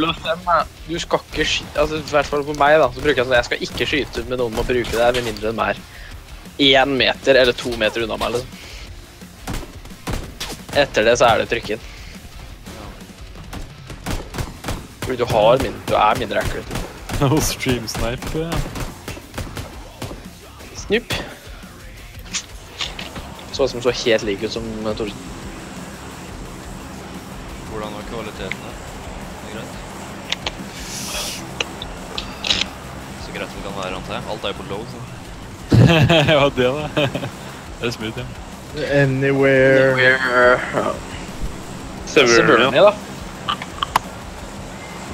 0 og 5. ja. Du skal ikke skyte Altså, I hvert fall for meg, da, så bruker jeg sånn Jeg skal ikke skyte med noen må bruke det med mindre de er én meter eller to meter unna meg, liksom. Etter det så er det trykken. Fordi du har min, du er mindre accurate. Og stream snipe. Ja. Snupp. Så ut som så helt lik ut som eh, Hvordan var kvaliteten greit vi kan være, antar jeg. Alt er jo på low, så. ja, det da. Det er smooth, ja. Anywhere. Severn, Severny, ja. da.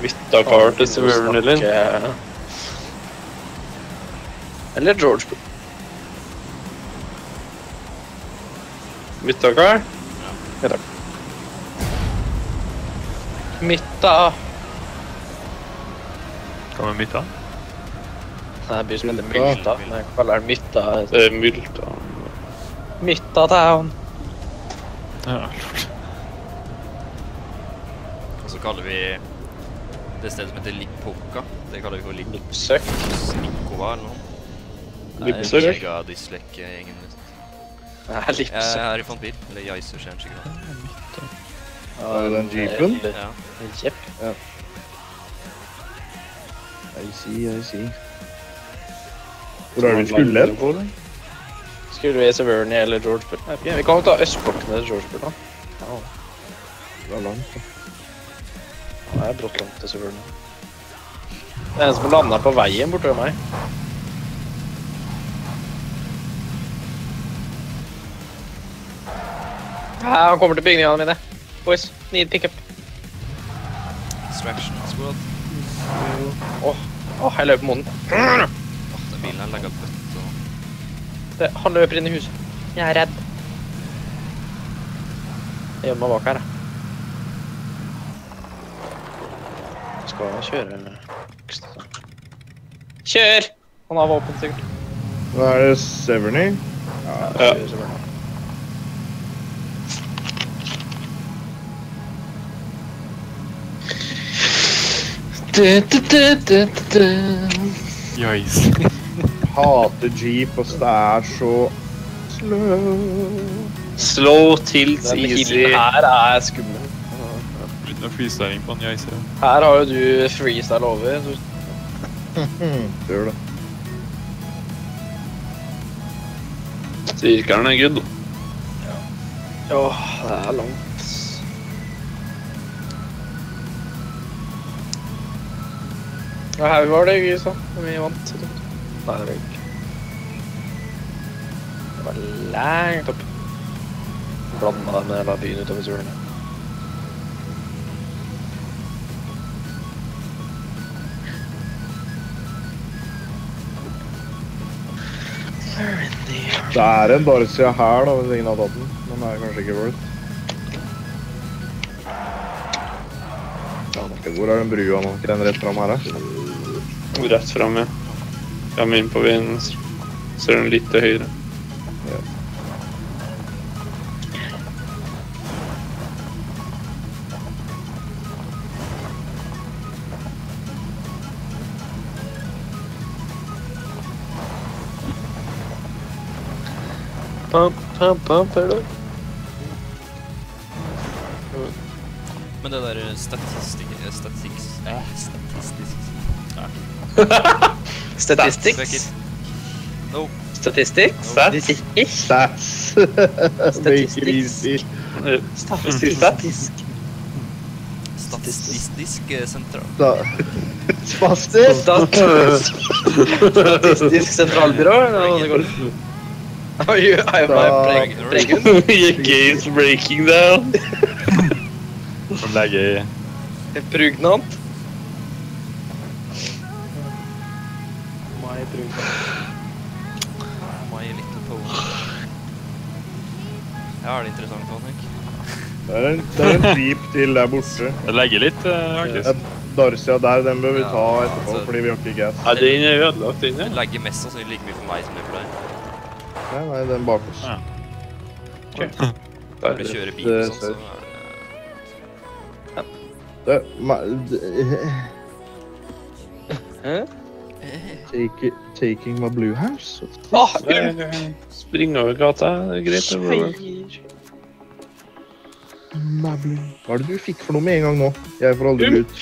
Bytta kar til Severn, eller? Eller George Bush. Bytta kar? Mytta. Hva med mytta? Nei, det blir som heter. Mylta. Men jeg kaller den Mytta. Det er Mylta. Mytta Town. Ja. Og så kaller vi det stedet som heter Lipoka. Det kaller vi for Lip Lipsøk. Snikova eller noe. Det er Lipsøk? Nei, du. Nei, Jeg er i Fanbil. Eller Jaiser, ser han sikkert. Er det den jeepen? Ja. Jepp. I see, I see. Hvor er det vi skulle hen? Skulle vi Severny eller George? Nei, Vi kan jo ta østblokkene til George Bush, da. Ja, Det er langt, da. det er brått langt til Severny. Det er en som landa på veien borte ved meg. Ja, han kommer til bygningene mine. Boys, need pickup. Distraction squad. Åh, jeg løper mot den. Bilen her legger bøtt og Det, han løper inn i huset. Jeg er redd. Jeg gjemmer meg bak her, jeg. Skal kjøre eller? Kjør! Han har våpen, sikkert. Hva er det Severny. Ja, Ja. Severny. Du, du, du, du, du. Jois. Hater jeep, og det er så slow. Slow tilts easy. her er skummel. Litt med freestyling på en Jois. Her har jo du freestyle over. så- Det gjør det. Sirkelen er good. Åh, det er langt. Ja, her var det gøy, så. Vi vant. Nei, det. Det var langt opp. Blanda den med hele byen utover turen. Det er en Dorsia her, da, hvis ingen har tatt den. Den er kanskje ikke worth. Hvor er den brua nå? Ikke den rett fram her? da? Rett fram, ja. Kommer inn på venstre. Så er den litt til høyre. Pump, pump, pump, det? Men det der statistikk... Statistikk... Eh, statistisk... Statistics. No. Statistics? Stats? Stats. Easy. Statistisk. Statistisk eh, sentral. Da. Spastisk. Statistisk sentralbyrå, det? Are you, pregun? Your game's breaking down. Som legger Pregnant? My pregnant. My little pony. Ja, er det interessant, Patrick? Det er en, det er en jeep til der borte. Det legger litt, faktisk. Darcia der, den bør vi Ja, ta etterpå, altså- fordi vi har ikke gas. Ja, den er ødelagt, den der. legger mest sannsynlig like mye for meg som det er for deg. Nei, nei, den bak oss. Ja. Når du kjøre bil og sånn, så er det Det, ma, det, Hæ? Take, taking my blue house? Ah, Springe Spring over gata, det er greit. Hva er det du fikk for noe med en gang nå? Jeg får aldri ut.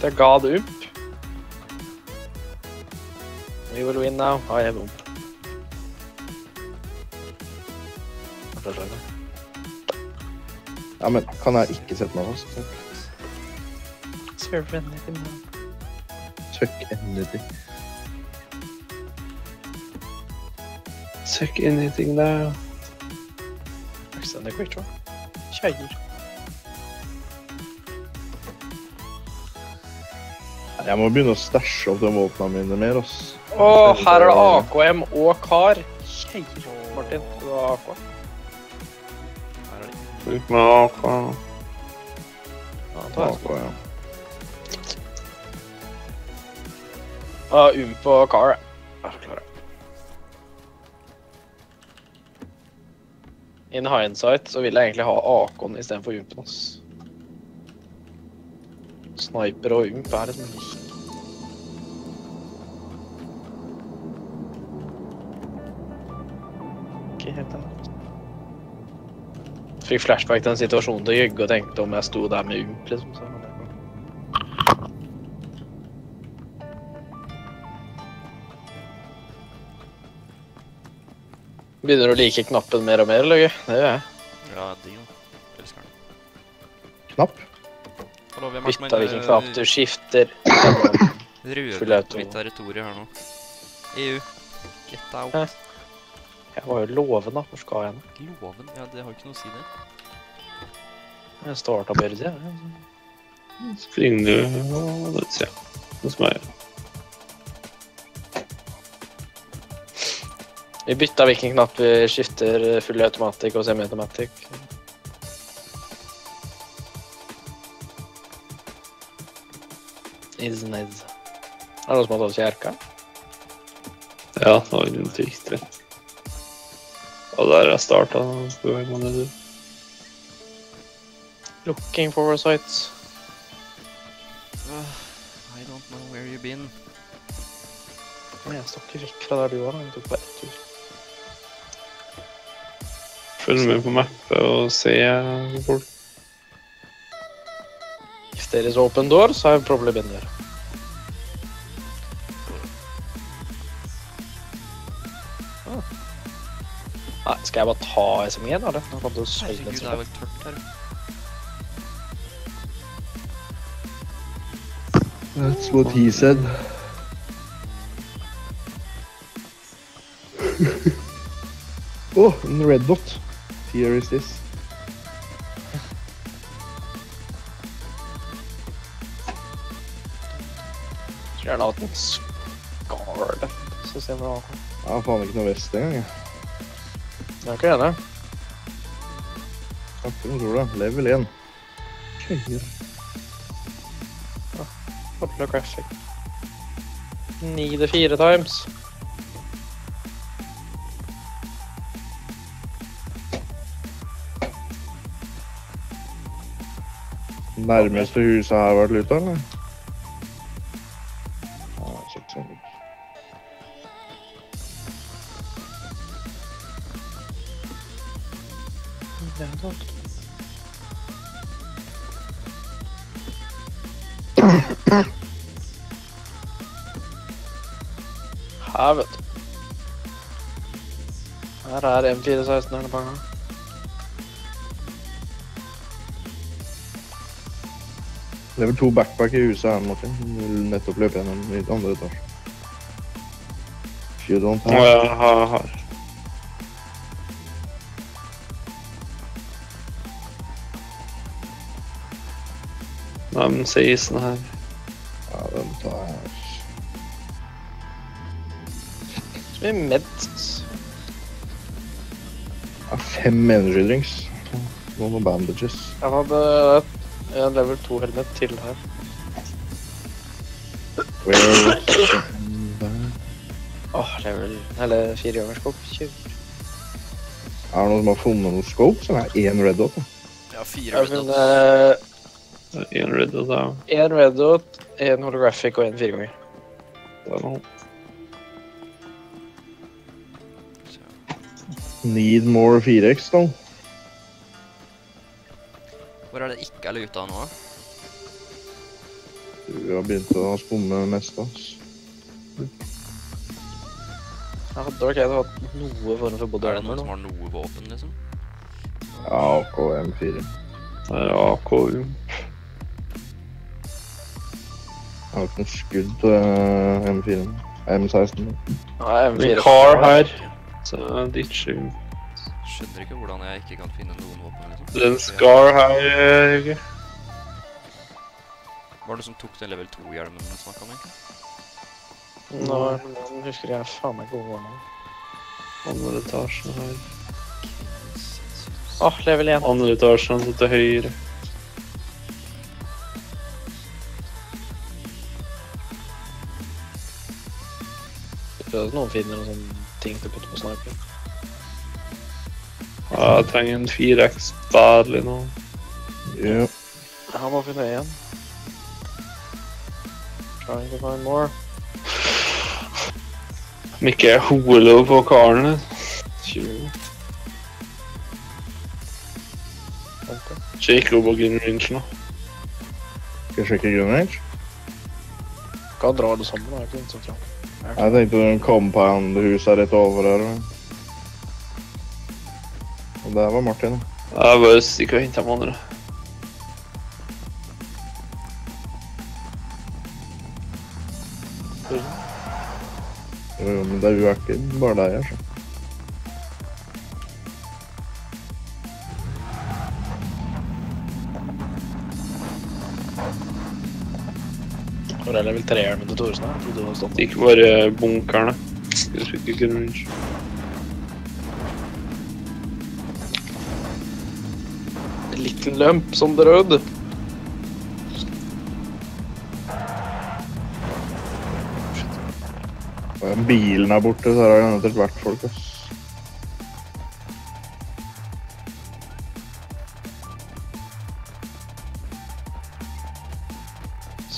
Det ga det opp. We will win now. I have ump. Ja, men kan jeg ikke sette meg fast? Takk. Søkk anything. Suck anything there. Extended quick draw. Tjejer. Jeg må begynne å stæsje opp de våpnene mine mer, ass. Åh, her er det AKM og kar. Kjeier, Martin, du har AK. Her er det. Ut med AK. Ja, ta AK, det. ja. Ja, og kar. Ja, så jeg. In hindsight så vil jeg egentlig ha AK-en istedenfor umpen. ass. Sniper og ump er liksom likt. Ikke helt ennå. Fikk flashback til den situasjonen til Jøgge og tenkte om jeg sto der med ump, liksom. Så, Begynner du å like knappen mer og mer, eller? Det gjør jeg. Ja, det Elsker den. Knapp. Hallo, hvem er Bytta hvilken knapp du skifter. Full mitt territorium her nå? EU. Get out. Hæ? Jeg var jo loven, da. Hvor skal jeg nå? Loven? Ja, det har jo ikke noe å si, det. Jeg starta bare jeg. Springer du og det ser jeg. Hos som Vi bytta hvilken knapp vi skifter full automatic og semi-automatic. Is nice. Er det noen som har tatt kjerka? Ja, det var rundt viktig. Og der jeg starta. Looking for sites. Uh, I don't know where you've been. Men Jeg stakk vekk fra der du var. da. Vi tok bare ett tur. Følg med på mappet og se folk. If there is open så er jeg probably been there. Ah. Nei, skal jeg bare ta SMG-en, eller? Nå kan du søyle tørt her. That's what he said. oh, en red dot. Here is this. Hatt en scar der. Så ser vi hva Jeg har faen ikke noe vest engang. jeg. Det er ikke enig. Snakker om sola. Level 1. Køyer. Fortell classic. Need det fire times. Nærmeste huset har vært luta, eller? Ja, 600. Her, vet du. Her er M416 her på Det er vel to backpack i huset her, Martin. Nettopp løp gjennom i andre etasje. You don't have... jeg har, har. Nei, 16 her. Ja, den tar jeg. Så mye meds. Ja, fem energy drinks. noen bandages. Jeg hadde en level 2 helmet til her. Åh, level Eller fire ganger scope. Kjør. Er det noen som har funnet noen scope som er det én red dot? Ja, fire red dot. Én red dot, ja. én red dot, én holographic og én fireganger. Det er noe. Need more 4X, da. Hvor er det ikke er luta nå? Du har begynt å skumme mest, ass. Jeg hadde ok, det hatt noe form for body Er det noen som har noe våpen, liksom? Ja, AK M4. Det er AKU. Jeg har ikke noe skudd eh, M4. M16. Ja, Det er M4. en kar her. Så ditcher vi. Skjønner ikke hvordan jeg ikke kan finne noen våpen, liksom. Den en scar her, eh, Var det som tok den level 2-hjelmen du snakka om? egentlig? Nå, den husker jeg faen meg ikke hvor den var. Andre etasjen her. Åh, level 1. Andre etasjen så til høyre. Jeg tror at noen finner noen sånne ting til å putte på sniper. Ja, jeg trenger en 4X badly nå. Ja. Jeg må finne én. Trying to find more. Om ikke jeg holo på. 20. Vent da. Jacob og Range nå. Skal jeg sjekke green range? Kan dra det sammen, er ikke. Jeg tenkte compound-huset rett over her. Og der var Martin. Jeg bare stikker og henter de andre. Jo, jo, men det er jo ikke bare deg her, så. Hvor er level 3-hjelmen til Thoresen? her? Jeg trodde det var standard. Ikke bare bunkerne. Skal spikke Gunrinch. Little lump som den bilen er borte, så her har garantert vært folk, ass.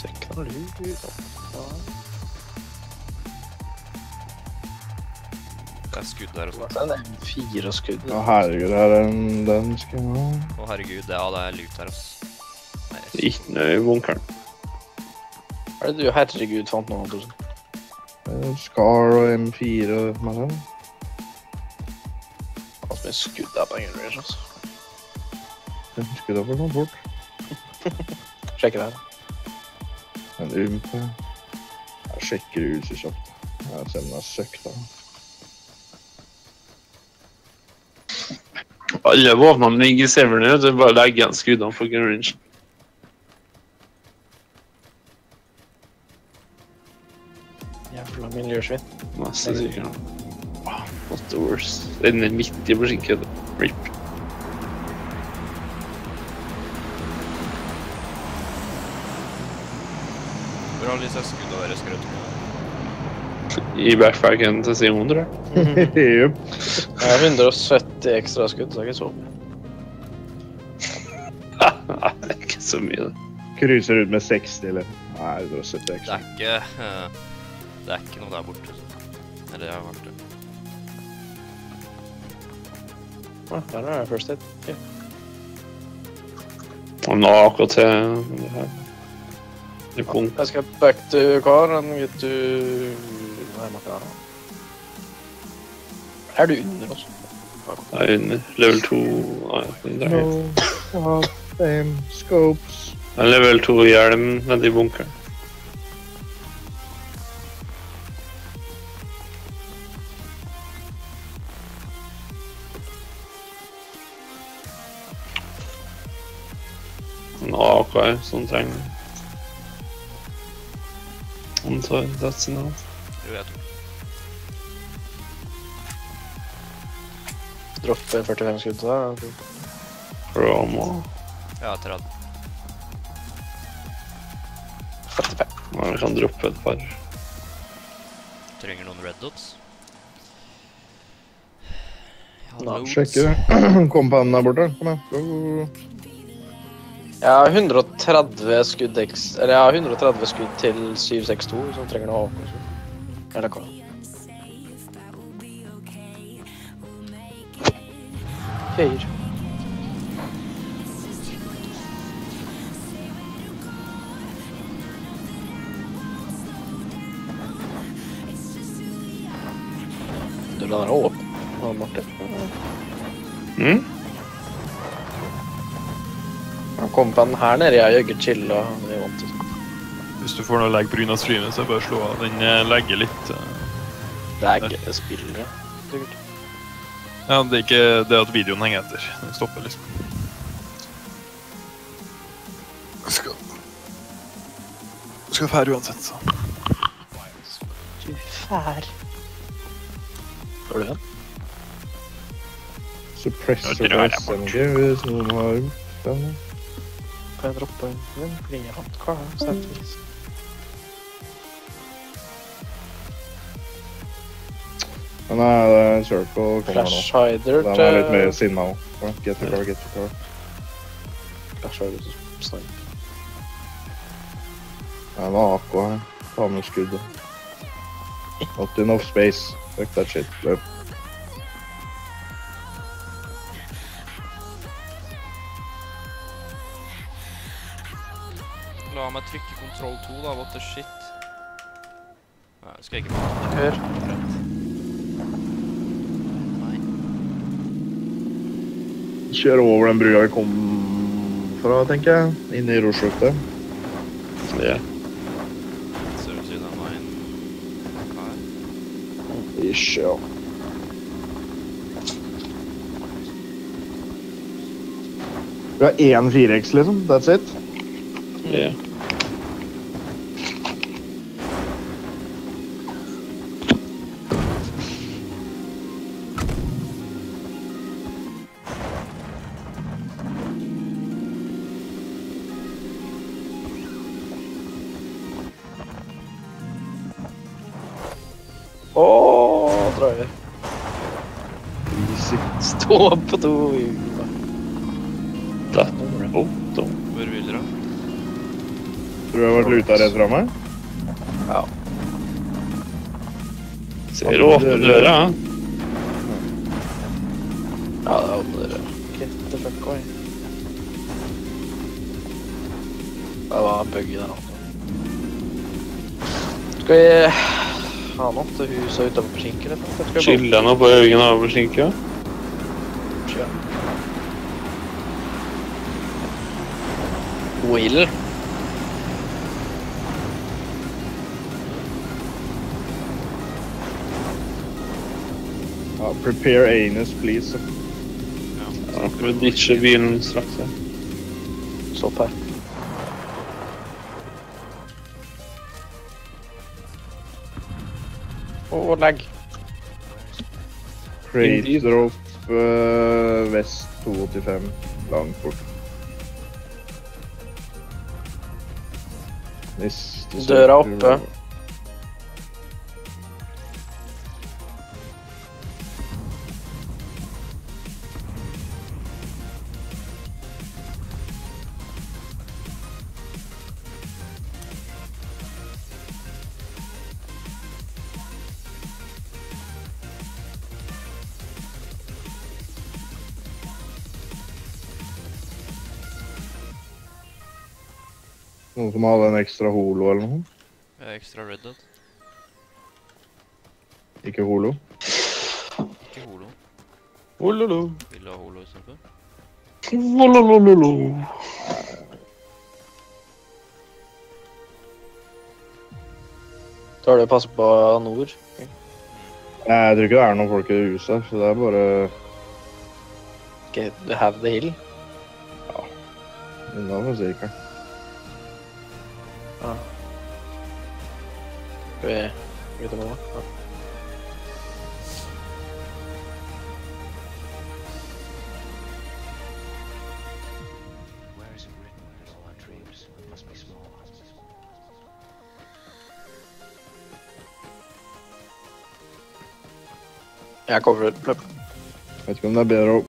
Sekken har du ja. Det er skudd der også. Det er en M4-skudd. Å herregud, her er en, den skal jeg ha. Å herregud, ja, det er lut her, ass. Ikke noe i bunkeren. Hva er det du herregud fant nå, Thoresen? Eh, Scar og M4 og hva er det? Hva som er skudd der på en Rage, altså. Skudd husker det noe sånn fort. Sjekker det her. En ump. ja. Jeg sjekker ut så kjapt. Jeg ser om det er søkt, da. Alle våpnene ligger i severen. vet du. Bare legger igjen skuddene for Gunrinch. Jævla miljøsvin. Masse sikkert. Oh, not the worst. Den er midt i forsinket. Rip. Hvor har disse skuddene deres skrøt? I backpacken til Simon, tror jeg. Jepp. Jeg har 170 ekstra skudd, så det er ikke så mye. Nei, det er ikke så mye, det. Cruiser ut med 60, eller? Nei, 170 Det ekstra. er ikke eh, Det er ikke noe der borte. så. Eller jeg har vært det. Ah, der er first aid. Yeah. Og nå akkurat til det her. Det Jeg skal back to car and get to jeg må ikke. Er du under også? jeg er under level 2 Nei, det er No, god damn scopes. Det er level 2-hjelm nedi bunkeren. En AK som trenger Antar that's enough. Jo, jeg tok Droppe 45 skudd deg. Promo. Ja, 30. 45. Ja, vi kan droppe et par. Trenger noen red dots? Loads. Sjekker. Kompanden der borte. Kom igjen. Jeg har 130 skudd. Eller jeg har 130 skudd til 762, så trenger avkonsum. Eller hva? Høyr. Du, den er opp? Ja, Martin. Mm? Han kom på den her nede. Jeg jogger chill og det er vondt. Hvis du får noe legg pga. streamen, så er det bare å slå av. Den eh, legger litt. eh. lagge spillet. sikkert. Ja, det er ikke det at videoen henger etter. Den stopper, liksom. Skal Skal fære uansett, så. Du fær. Har du den? Suppressor jeg på SMG hvis noen har den. Kan jeg droppe den? Jeg har hatt settevis. Men nei, det er Circle kommer nå. Flash hider Den er litt mer sinna òg. Get the car, get the car. Flash hider til Snipe. Det er en AK her. Ta med skuddet. Not enough space. Fuck that shit. Løp. La meg trykke kontroll 2, da. What the shit? Nei, skal jeg ikke. Hør. Kjøre over den brua vi kom fra, tenker jeg. Inn i Rosløkta. Ja. Sørøsiden av veien. Her. Ish, ja. Vi har én 4X, liksom. That's it. ja. Da. Oh, da. Hvor vil dere? Tror du jeg har vært luta rett fra meg? Ja. Ser du åpne døra. ja. Ja, det er åpne døra. Get the fuck away. Det var en der, altså. Skal vi ha noe til huset utenfor Skinken? noe? Vi Chilla nå på Jørgen Averslinka. bare Will. Ja, prepare anus, please. Ja, skal vi ditche bilen straks. Ja. Stopp her. Åh, lag. Crate drop uh, vest 285. Langt bort. Døra oppe. Noen som hadde en ekstra holo eller noe? Er ekstra Red Dead. Ikke holo? Ikke holo. Hololo. Vil du ha holo istedenfor? Hololololo. Tar du passe på nord? Nei, Jeg tror ikke det er noen folk i huset, her, så det er bare Get the have the hill? sirkelen. Ja. Unna is it written that all our dreams must be small? Jeg coverer. Løp. Vet ikke om det er bedre å